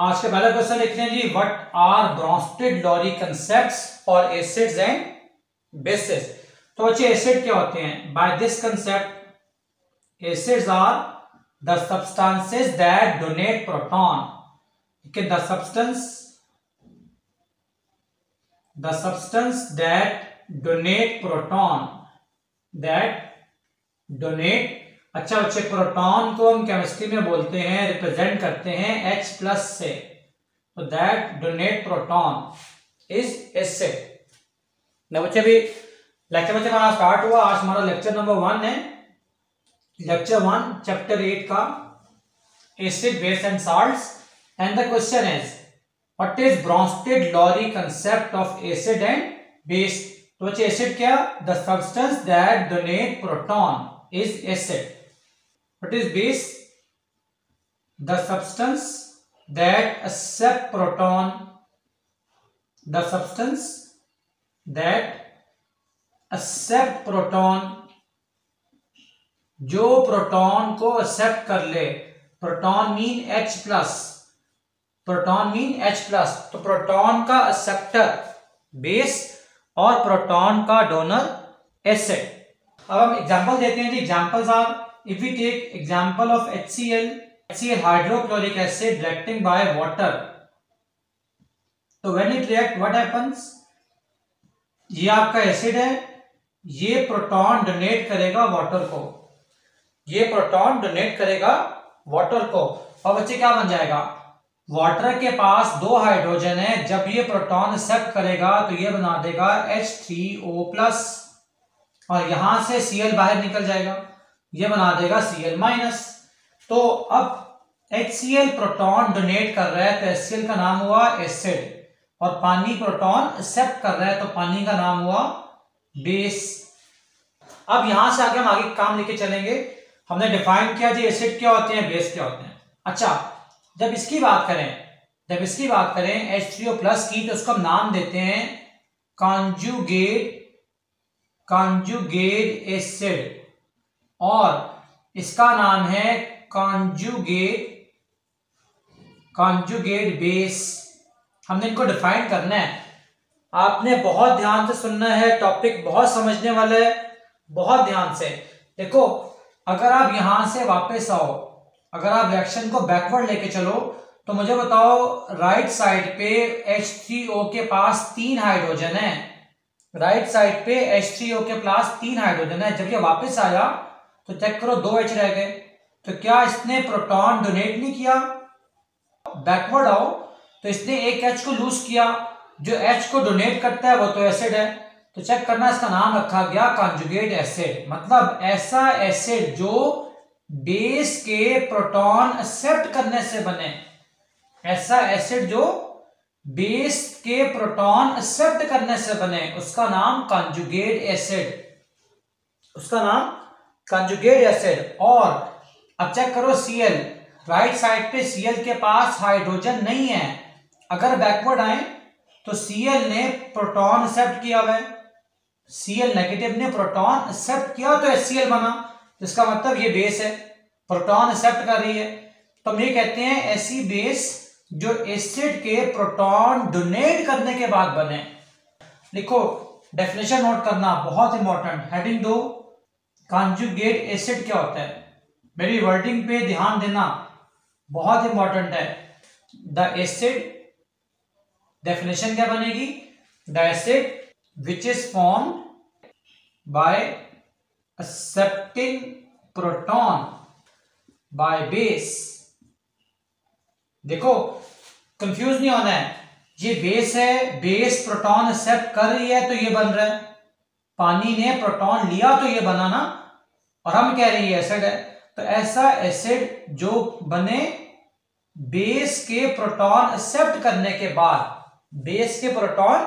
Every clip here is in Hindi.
आज का पहला क्वेश्चन लिखते हैं जी what are Bronsted Lowry concepts for acids and bases तो बच्चे एसिड क्या होते हैं? By this concept acids are the substances that donate proton okay the substance the substance that donate proton, that donate अच्छा बच्चे प्रोटॉन को हम केमिस्ट्री में बोलते हैं रिप्रेजेंट करते हैं H प्लस से। तो that donate proton is acid ना बच्चे भी लेक्चर बच्चे हमारा स्टार्ट हुआ? आज हमारा लेक्चर नंबर वन है। लेक्चर वन चैप्टर एट का acid base and salts and the question is what is Bronsted Lowry concept of acid and base तो बच्चे एसिड क्या? The substance that donate proton is acid What is base? The substance that accept proton. The substance that accept proton. जो प्रोटॉन को एक्सेप्ट कर ले proton mean H plus proton mean H plus तो प्रोटॉन का एक्सेप्टर बेस और प्रोटॉन का डोनर एसिड अब हम एग्जांपल देते हैं जी examples are if we take example of HCl, HCl hydrochloric acid reacting by water. तो when it react what happens? ये आपका एसिड है ये प्रोटॉन डोनेट करेगा वाटर को। ये प्रोटॉन डोनेट करेगा वाटर को। और बच्चे क्या बन जाएगा? वाटर के पास दो हाइड्रोजन है जब ये प्रोटॉन एक्सेप्ट करेगा तो ये बना देगा H3O प्लस और यहाँ से Cl बाहर निकल जाएगा। ये बना देगा Cl माइनस तो अब HCl प्रोटॉन डोनेट कर रहा है तो HCl का नाम हुआ एसिड और पानी प्रोटॉन एक्सेप्ट कर रहा है तो पानी का नाम हुआ बेस अब यहाँ से आगे हम आगे काम लेके चलेंगे। हमने डिफाइन किया जी एसिड क्या होते हैं बेस क्या होते हैं। अच्छा जब इसकी बात करें, जब इसकी बात करें H3O प्लस की तो उसको हम नाम देते हैं कॉन्जुगेट कॉन्जुगेट एसिड और इसका नाम है कॉन्जुगेट कॉन्जुगेट बेस हमने इनको डिफाइन करना है। आपने बहुत ध्यान से सुनना है टॉपिक बहुत समझने वाला है, बहुत ध्यान से। देखो, अगर आप यहाँ से वापस आओ, अगर आप रिएक्शन को बैकवर्ड लेके चलो तो मुझे बताओ राइट साइड पे H3O के पास तीन हाइड्रोजन है। राइट साइड पे H3O के पास तीन हाइड्रोजन है। जब ये वापस आया तो चेक करो, दो एच रह गए। तो क्या इसने प्रोटॉन डोनेट नहीं किया? बैकवर्ड आओ। तो इसने एक एच को लूज किया। जो एच को डोनेट करता है, वो तो एसिड है। तो चेक करना, इसका नाम रखा गया कॉन्जुगेट एसिड मतलब ऐसा एसिड जो बेस के प्रोटॉन एक्सेप्ट करने से बने। ऐसा एसिड जो बेस के प्रोटॉन एक्सेप्ट करने से बने। उसका नाम कॉन्जुगेट एसिड उसका नाम कंजुगेट एसिड और अब चेक करो सीएल राइट साइड पे सीएल के पास हाइड्रोजन नहीं है। अगर बैकवर्ड आए तो सीएल ने प्रोटॉन एक्सेप्ट किया हुआ है। सीएल नेगेटिव ने प्रोटॉन एक्सेप्ट किया तो एचसीएल बना। इसका मतलब ये बेस है। प्रोटॉन एक्सेप्ट कर रही है। तो हम ये कहते हैं, ऐसी बेस जो एसिड के प्रोटॉन डोनेट करने के बाद बने। लिखो डेफिनेशन नोट करना बहुत इंपॉर्टेंट हेडिंग दो कॉन्जुगेट एसिड क्या होता है? मेरी वर्डिंग पे ध्यान देना बहुत इंपॉर्टेंट है। द एसिड डेफिनेशन क्या बनेगी? The acid which is form by accepting proton by base देखो कंफ्यूज नहीं होना है। ये बेस है बेस प्रोटॉन एक्सेप्ट कर रही है तो ये बन रहा है। पानी ने प्रोटॉन लिया तो ये बना ना। और हम कह रहे हैं एसिड है। तो ऐसा एसिड जो बने बेस के प्रोटॉन एक्सेप्ट करने के बाद बेस के प्रोटॉन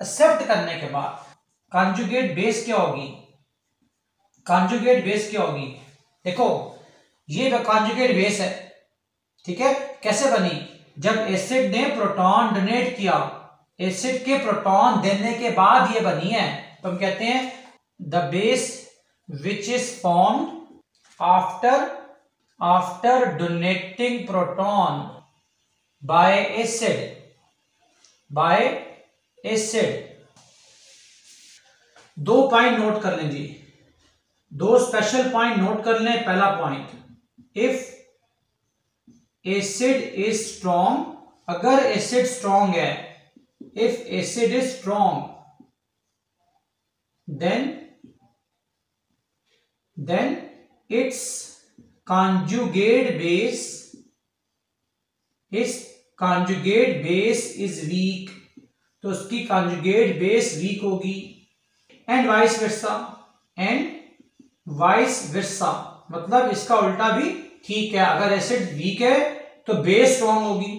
एक्सेप्ट करने के बाद कॉन्जुगेट बेस क्या होगी? कॉन्जुगेट बेस क्या होगी? देखो, ये कॉन्जुगेट बेस है, ठीक है? कैसे बनी? जब एसिड ने प्रोटॉन डोनेट किया एसिड के प्रोटॉन देने के बाद ये बनी है तो हम कहते हैं the base which is formed after after donating proton by acid by acid दो पॉइंट नोट कर लें जी। दो स्पेशल पॉइंट नोट कर लें, पहला point if acid is strong अगर एसिड स्ट्रॉन्ग है if acid is strong then then it's conjugate base इस conjugate base is weak. तो उसकी conjugate base weak होगी। And vice versa and vice versa मतलब इसका उल्टा भी ठीक है। अगर एसिड वीक है तो बेस स्ट्रॉन्ग होगी।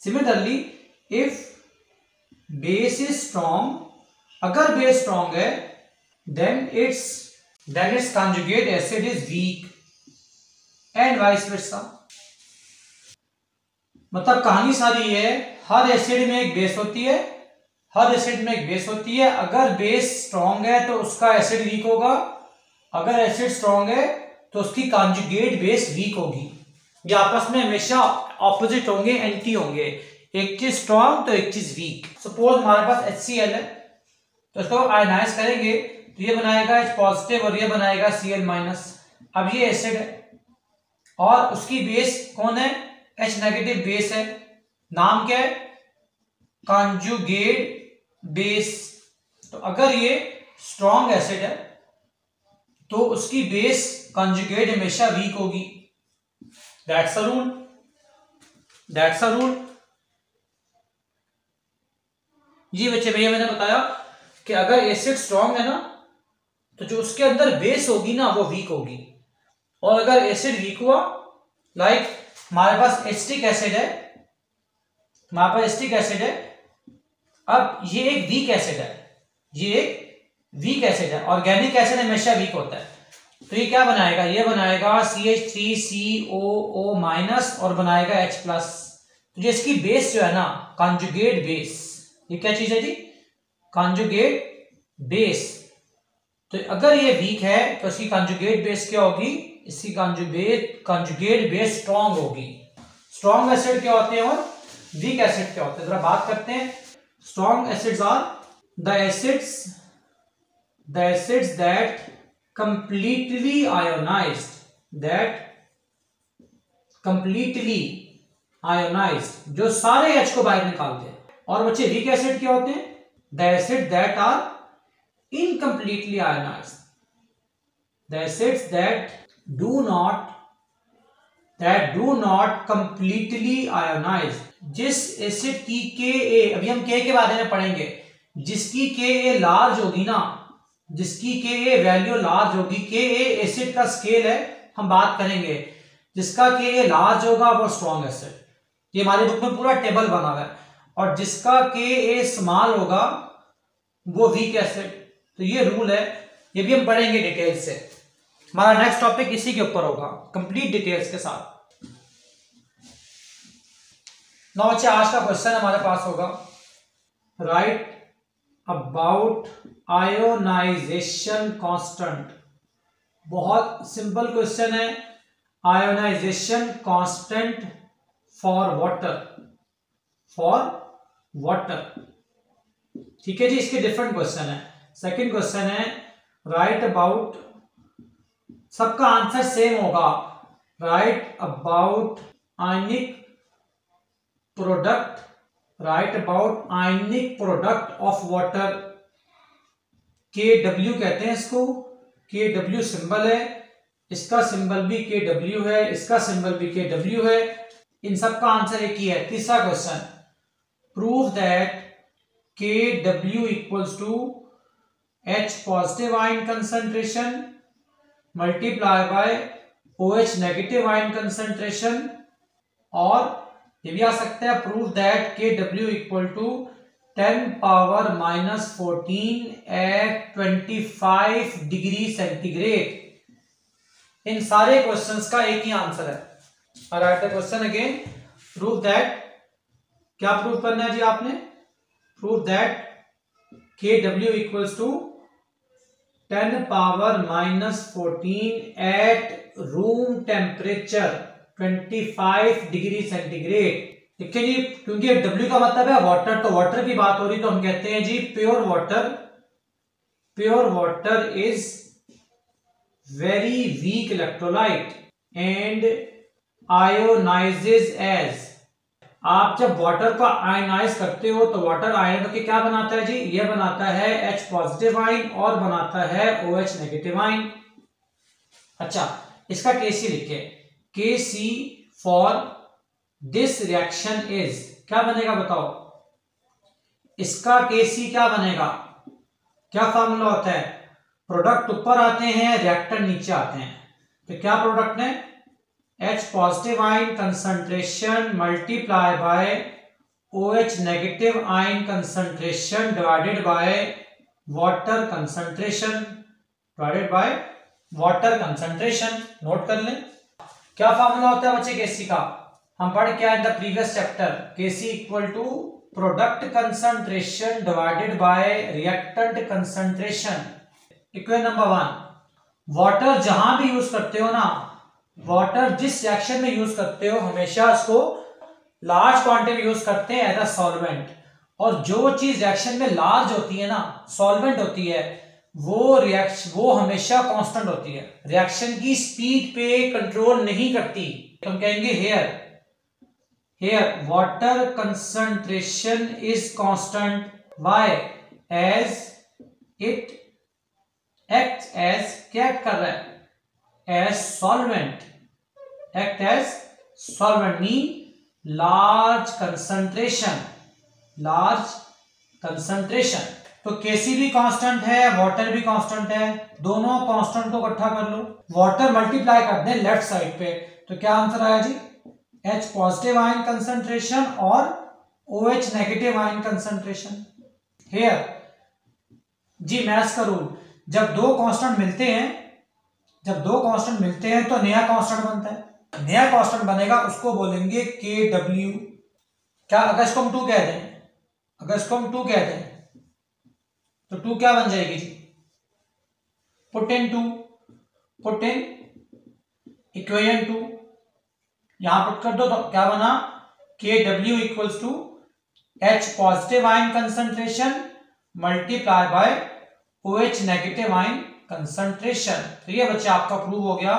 Similarly if base is strong अगर बेस स्ट्रॉन्ग है then it's then it's conjugate acid is weak and vice versa मतलब कहानी सारी है हर एसिड में एक बेस होती है, हर एसिड में एक बेस होती है। अगर बेस स्ट्रांग है तो उसका एसिड वीक होगा। अगर एसिड स्ट्रांग है तो उसकी कॉन्जुगेट बेस वीक होगी। ये आपस में हमेशा ऑपोजिट होंगे एंटी होंगे। एक चीज़ स्ट्रांग तो एक चीज़ वीक सपोज़ हमारे पास एच है तो इसको आयनाइज करेंगे। तो ये बनाएगा एच पॉजिटिव और ये बनाएगा सी एल माइनस अब ये एसिड है। और उसकी बेस कौन है? एच नेगेटिव बेस है। नाम क्या है? कॉन्जुगेट बेस तो अगर ये स्ट्रॉन्ग एसिड है तो उसकी बेस कंजुगेट हमेशा वीक होगी। That's a rule that's a rule जी बच्चे, भैया मैंने बताया कि अगर एसिड स्ट्रॉन्ग है ना तो जो उसके अंदर बेस होगी ना, वो वीक होगी। और अगर एसिड वीक हुआ लाइक हमारे पास एस्टिक एसिड है, हमारे पास एस्टिक एसिड है, अब ये एक वीक एसिड है। ये एक वीक एसिड है। ऑर्गेनिक एसिड हमेशा वीक होता है। तो ये क्या बनाएगा? ये बनाएगा C H three C O O minus और बनाएगा एच प्लस तो ये इसकी बेस जो है ना कॉन्जुगेट बेस ये क्या चीज़ है जी? कॉन्जुगेट बेस तो अगर ये वीक है तो इसकी कॉन्जुगेट बेस क्या होगी? इसकी कॉन्जुगेट कॉन्जुगेट बेस स्ट्रॉन्ग होगी। स्ट्रॉन्ग एसिड क्या होते हैं और वीक एसिड क्या होते हैं? जरा बात करते हैं। Strong acids are the acids the acids that completely ionized, that completely ionized, जो सारे एच को बाहर निकालते हैं। और बच्चे वीक एसिड क्या होते हैं? The acid that are incompletely ionized the acids that do not, that do not completely ionize. जिस एसिड की के ए अभी हम के के बारे में पढ़ेंगे। जिसकी के ए लार्ज होगी ना, जिसकी के ए वैल्यू लार्ज होगी के ए एसिड का स्केल है, हम बात करेंगे। जिसका के ए लार्ज होगा, वो स्ट्रॉन्ग एसिड ये हमारे बुक में पूरा टेबल बना हुआ है। और जिसका के ए स्मॉल होगा, वो वीक एसिड तो ये रूल है, ये भी हम पढ़ेंगे डिटेल से। हमारा नेक्स्ट टॉपिक इसी के ऊपर होगा कंप्लीट डिटेल्स के साथ। नौ बच्चे, आज का क्वेश्चन हमारे पास होगा। राइट अबाउट आयोनाइजेशन कांस्टेंट बहुत सिंपल क्वेश्चन है ionization constant for water for water ठीक है जी, इसके डिफरेंट क्वेश्चन है। सेकंड क्वेश्चन है राइट अबाउट सबका आंसर सेम होगा। Write about ionic product write about ionic product of water K W कहते हैं इसको। के डब्ल्यू सिंबल है। इसका सिंबल भी के डब्ल्यू है, इसका सिंबल भी के डब्ल्यू है। इन सब का आंसर एक ही है। तीसरा question prove that K W equals to H positive ion concentration multiply by O H negative ion concentration और ये भी आ सकता है prove that K W equal to ten power minus fourteen at twenty five degree centigrade इन सारे क्वेश्चंस का एक ही आंसर है। और write question again prove that क्या प्रूव करना है जी आपने? Prove that K W equals to ten power minus fourteen at room temperature 25 degree centigrade है जी, क्योंकि डब्ल्यू का मतलब है वाटर तो वाटर की बात हो रही तो हम कहते हैं जी pure water pure water is very weak electrolyte and ionizes as आप जब वाटर को आयनाइज करते हो तो वाटर आयन के क्या बनाता है जी? ये बनाता है H पॉजिटिव आइन और बनाता है ओ OH नेगेटिव आइन अच्छा इसका केसी लिखे। K C for this reaction is क्या बनेगा बताओ? इसका केसी क्या बनेगा? क्या फॉर्मूला होता है? प्रोडक्ट ऊपर आते हैं रिएक्टर नीचे आते हैं। तो क्या प्रोडक्ट है? H positive ion concentration multiply by O H negative ion concentration divided by water concentration divided by water concentration note कर लें। क्या फॉर्मूला होता है बच्चे केसी का? हम पढ़ क्या है the previous chapter KC equal to product concentration divided by reactant concentration equation number one water जहाँ भी यूज़ करते हो ना वाटर जिस रिएक्शन में यूज़ करते हो, हमेशा उसको लार्ज क्वांटिटी में यूज़ करते हैं एज अ सॉल्वेंट और जो चीज़ रिएक्शन में लार्ज होती है ना सॉल्वेंट होती है, वो रिएक्शन वो हमेशा कांस्टेंट होती है. रिएक्शन की स्पीड पे कंट्रोल नहीं करती. तो हम कहेंगे here here water concentration is constant why as it act as क्या कर रहा है? As solvent. Act as solvent mean large concentration. Large concentration. तो केसी भी कांस्टेंट है वाटर भी कांस्टेंट है, दोनों कांस्टेंट को इकट्ठा कर लो। वाटर मल्टीप्लाई कर दें लेफ़्ट साइड पे। तो क्या आंसर आया जी? एच पॉजिटिव आयन कंसंट्रेशन और O H negative ion concentration here ji maths का रूल जब दो कांस्टेंट मिलते हैं जब दो कांस्टेंट मिलते हैं तो नया कांस्टेंट बनता है। नया कांस्टेंट बनेगा, उसको बोलेंगे के डब्ल्यू क्या, अगर इसको हम टू कह दें, अगर इसको हम टू कह दें तो टू क्या बन जाएगी जी? Put in two put in equation two यहाँ पुट कर दो तो क्या बना? K W equals to H positive ion concentration multiply by O H negative ion concentration तो ये बच्चे आपका प्रूव हो गया।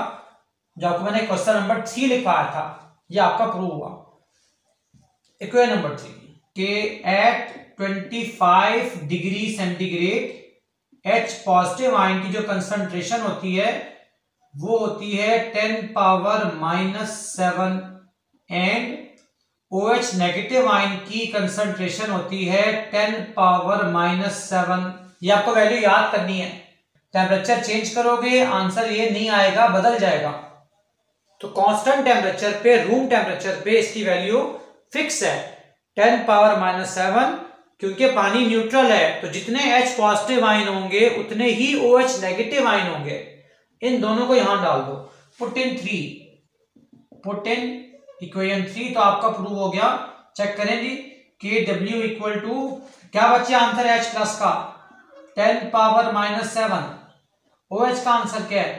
जो आपको मैंने क्वेश्चन नंबर थ्री लिखवाया था। ये आपका प्रूव हुआ। Equation number three K at 25 degree centigrade H positive ion की जो कंसंट्रेशन होती है, वो होती है 10 power minus seven and O H negative ion की कंसंट्रेशन होती है 10 पावर माइनस सेवन ये आपको वैल्यू याद करनी है। टेम्परेचर चेंज करोगे आंसर ये नहीं आएगा, बदल जाएगा। तो कांस्टेंट टेम्परेचर पे रूम टेम्परेचर पे इसकी वैल्यू फिक्स है। टेन पावर माइनस सेवन क्योंकि पानी न्यूट्रल है तो जितने H पॉजिटिव आइन होंगे, उतने ही ओ OH नेगेटिव आइन होंगे। इन दोनों को यहाँ डाल दो। Put in three put in equation three तो आपका प्रूव हो गया। चेक करें जी। के डब्ल्यू इक्वल टू क्या बच्चे आंसर है प्लस का? Ten power minus seven O OH का आंसर क्या है?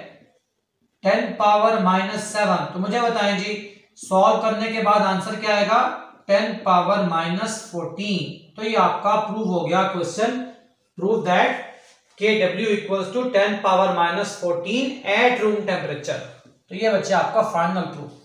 Ten power minus seven. तो मुझे बताएँ जी, सॉल्व करने के बाद आंसर क्या आएगा? Ten power minus fourteen. तो ये आपका प्रूव हो गया question. Prove that K W equals to ten power minus fourteen at room temperature. तो ये बच्चे आपका फाइनल प्रूफ।